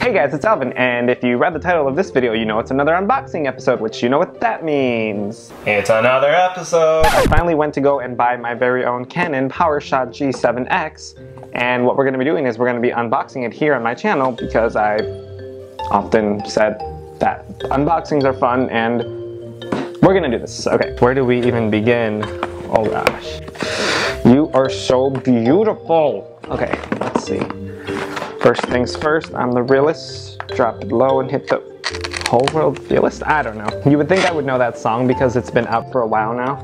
Hey guys, it's Alvin, and if you read the title of this video, you know it's another unboxing episode, which you know what that means. It's another episode! I finally went to go and buy my very own Canon PowerShot G7X, and what we're going to be doing is we're going to be unboxing it here on my channel because I've often said that unboxings are fun, and we're going to do this. Okay, where do we even begin? Oh gosh. You are so beautiful! Okay, let's see. First things first, I'm the realist. Drop it low and hit the whole world realist? I don't know. You would think I would know that song because it's been out for a while now.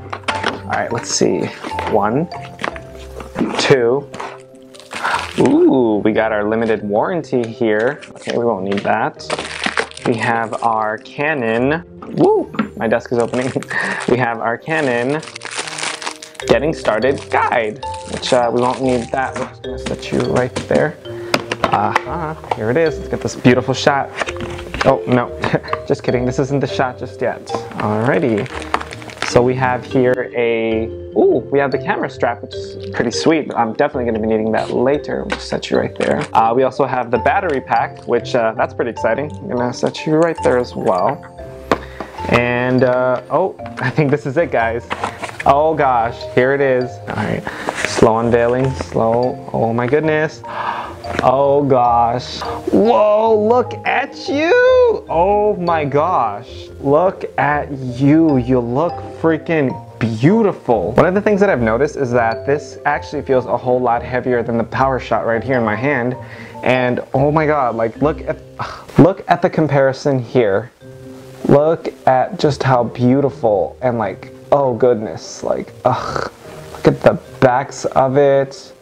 All right, let's see. One, two. Ooh, we got our limited warranty here. Okay, we won't need that. We have our Canon. Woo, my desk is opening. we have our Canon getting started guide, which uh, we won't need that. We're just gonna set you right there. Uh-huh, here it is. Let's get this beautiful shot. Oh, no, just kidding. This isn't the shot just yet. Alrighty. So we have here a, ooh, we have the camera strap, which is pretty sweet. I'm definitely gonna be needing that later. We'll just set you right there. Uh, we also have the battery pack, which uh, that's pretty exciting. I'm gonna set you right there as well. And, uh, oh, I think this is it, guys. Oh gosh, here it is. All right, slow unveiling, slow. Oh my goodness. Oh gosh. Whoa, look at you. Oh my gosh. Look at you. You look freaking beautiful. One of the things that I've noticed is that this actually feels a whole lot heavier than the power shot right here in my hand. And oh my god, like look at look at the comparison here. Look at just how beautiful and like oh goodness, like ugh. Look at the backs of it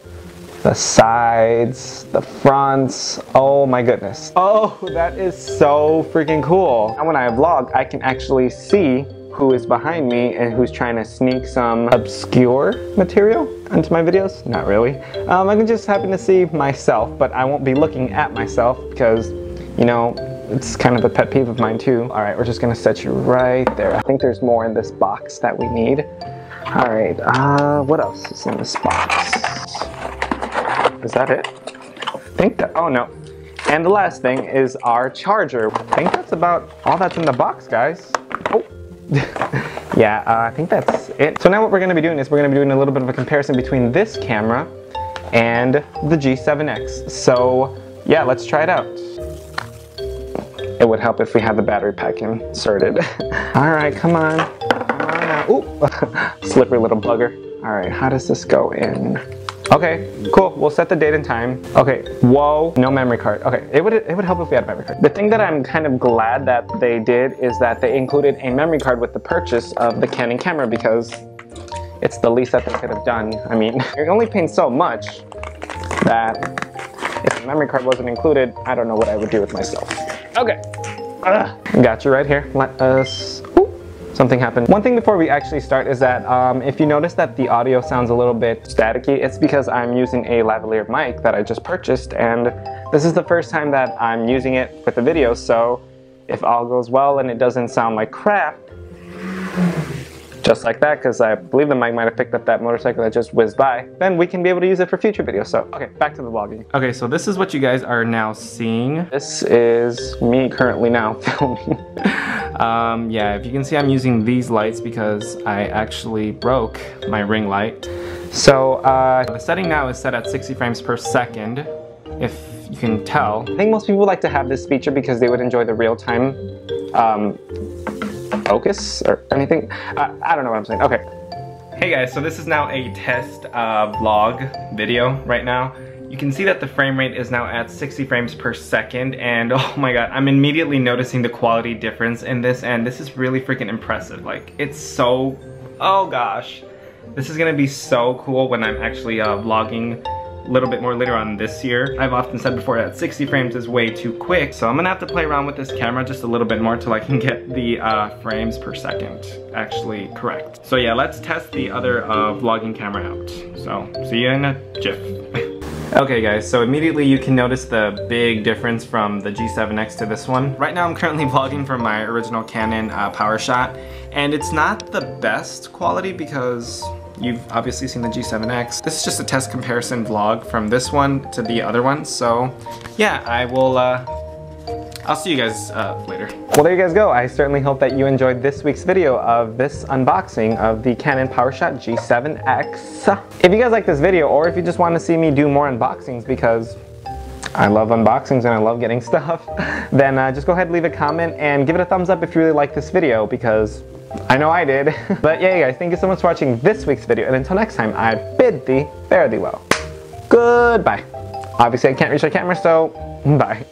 the sides, the fronts. Oh my goodness. Oh, that is so freaking cool. And when I vlog, I can actually see who is behind me and who's trying to sneak some obscure material into my videos. Not really. Um, I can just happen to see myself, but I won't be looking at myself because, you know, it's kind of a pet peeve of mine too. All right, we're just gonna set you right there. I think there's more in this box that we need. All right, uh, what else is in this box? Is that it? I think that, oh no. And the last thing is our charger. I think that's about all that's in the box, guys. Oh. yeah, uh, I think that's it. So now what we're gonna be doing is we're gonna be doing a little bit of a comparison between this camera and the G7X. So yeah, let's try it out. It would help if we had the battery pack inserted. all right, come on. Come on. Ooh, slippery little bugger. All right, how does this go in? Okay, cool. We'll set the date and time. Okay, whoa, no memory card. Okay, it would it would help if we had a memory card. The thing that I'm kind of glad that they did is that they included a memory card with the purchase of the Canon camera because it's the least that they could have done. I mean, you're only paying so much that if the memory card wasn't included, I don't know what I would do with myself. Okay, Ugh. got you right here. Let us something happened. One thing before we actually start is that um, if you notice that the audio sounds a little bit staticky, it's because I'm using a lavalier mic that I just purchased and this is the first time that I'm using it with the video, so if all goes well and it doesn't sound like crap, just like that, because I believe the mic might have picked up that motorcycle that just whizzed by, then we can be able to use it for future videos. So, okay, back to the vlogging. Okay, so this is what you guys are now seeing. This is me currently now filming. um, yeah, if you can see I'm using these lights because I actually broke my ring light. So, uh, the setting now is set at 60 frames per second, if you can tell. I think most people like to have this feature because they would enjoy the real-time um, focus or anything. Uh, I don't know what I'm saying. Okay. Hey guys, so this is now a test uh, vlog video right now. You can see that the frame rate is now at 60 frames per second and oh my god, I'm immediately noticing the quality difference in this and this is really freaking impressive. Like, it's so, oh gosh. This is gonna be so cool when I'm actually uh, vlogging little bit more later on this year. I've often said before that 60 frames is way too quick, so I'm gonna have to play around with this camera just a little bit more till I can get the uh, frames per second actually correct. So yeah, let's test the other uh, vlogging camera out. So, see you in a jiff. Okay guys, so immediately you can notice the big difference from the G7X to this one. Right now I'm currently vlogging from my original Canon uh, PowerShot and it's not the best quality because You've obviously seen the G7X. This is just a test comparison vlog from this one to the other one. So yeah, I will uh, I'll see you guys uh, later. Well, there you guys go. I certainly hope that you enjoyed this week's video of this unboxing of the Canon PowerShot G7X. If you guys like this video, or if you just want to see me do more unboxings because I love unboxings and I love getting stuff, then uh, just go ahead and leave a comment and give it a thumbs up if you really like this video because I know I did. but yeah, guys, thank you so much for watching this week's video, and until next time, I bid thee fare thee well. Goodbye. Obviously, I can't reach the camera, so bye.